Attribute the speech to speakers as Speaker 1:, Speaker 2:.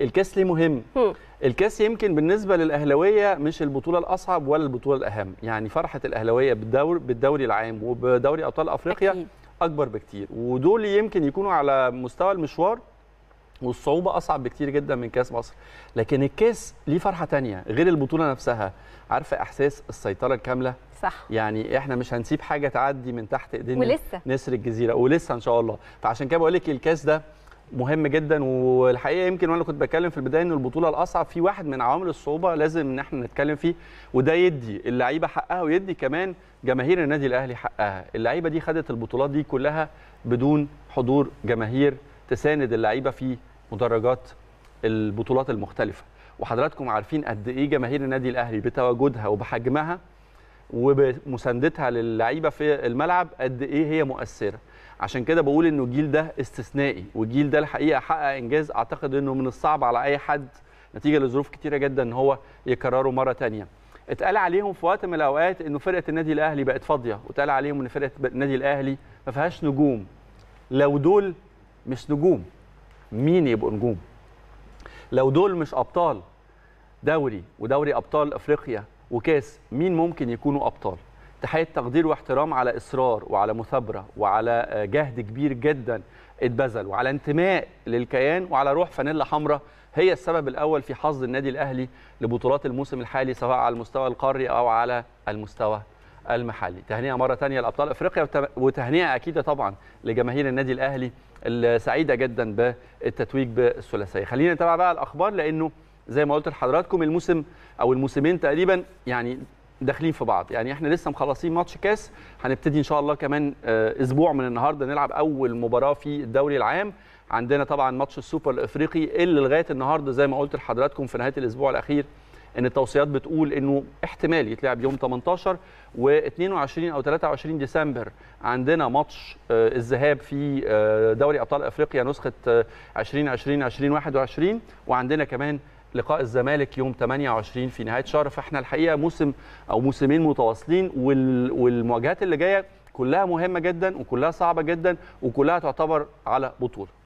Speaker 1: الكاس ليه مهم.
Speaker 2: هم.
Speaker 1: الكاس يمكن بالنسبة للأهلاوية مش البطولة الأصعب ولا البطولة الأهم. يعني فرحة الأهلاوية بالدوري بالدوري العام وبدوري أبطال أفريقيا
Speaker 2: أكيد.
Speaker 1: أكبر بكتير. ودول يمكن يكونوا على مستوى المشوار والصعوبة أصعب بكتير جدا من كاس مصر. لكن الكاس ليه فرحة تانية غير البطولة نفسها. عارفة إحساس السيطرة الكاملة؟
Speaker 2: صح.
Speaker 1: يعني إحنا مش هنسيب حاجة تعدي من تحت إيدينا.
Speaker 2: ولسه.
Speaker 1: نسر الجزيرة ولسه إن شاء الله. فعشان كده بقول لك الكاس ده مهم جدا والحقيقة يمكن وأنا كنت بتكلم في البداية إن البطولة الأصعب في واحد من عوامل الصعوبة لازم إن إحنا نتكلم فيه وده يدي اللعيبة حقها ويدي كمان جماهير النادي الأهلي حقها. اللعيبة دي خدت البطولات دي كلها بدون حضور جماهير تساند اللعيبة في مدرجات البطولات المختلفة. وحضراتكم عارفين قد إيه جماهير النادي الأهلي بتواجدها وبحجمها وبمساندتها للعيبة في الملعب قد إيه هي مؤثرة. عشان كده بقول إنه الجيل ده استثنائي والجيل ده الحقيقة حقق إنجاز أعتقد إنه من الصعب على أي حد نتيجة لظروف كتيرة جدا إن هو يكرره مرة تانية. اتقال عليهم في وقت من الأوقات إنه فرقة النادي الأهلي بقت فاضية واتقال عليهم إن فرقة النادي الأهلي ما فيهاش نجوم. لو دول مش نجوم مين يبقوا نجوم؟ لو دول مش أبطال دوري ودوري أبطال أفريقيا وكاس مين ممكن يكونوا أبطال؟ تحيه تقدير واحترام على إصرار وعلى مثابرة وعلى جهد كبير جدا اتبذل وعلى انتماء للكيان وعلى روح فانيلا حمراء هي السبب الأول في حظ النادي الأهلي لبطولات الموسم الحالي سواء على المستوى القاري أو على المستوى المحلي. تهنئة مرة ثانية لأبطال إفريقيا وتهنئة أكيدة طبعا لجماهير النادي الأهلي السعيدة جدا بالتتويج بالثلاثية. خلينا نتابع بقى الأخبار لأنه زي ما قلت لحضراتكم الموسم أو الموسمين تقريبا يعني داخلين في بعض. يعني إحنا لسه مخلصين ماتش كاس هنبتدي إن شاء الله كمان أسبوع من النهارده نلعب أول مباراة في الدوري العام. عندنا طبعا ماتش السوبر الإفريقي اللي لغاية النهارده زي ما قلت لحضراتكم في نهاية الأسبوع الأخير إن التوصيات بتقول إنه احتمال يتلعب يوم 18 و22 أو 23 ديسمبر عندنا ماتش الذهاب في دوري أبطال إفريقيا نسخة 2020 2021 وعندنا كمان لقاء الزمالك يوم 28 في نهاية شهر. فاحنا الحقيقة موسم أو موسمين متواصلين والمواجهات اللي جاية كلها مهمة جدا وكلها صعبة جدا وكلها تعتبر على بطولة.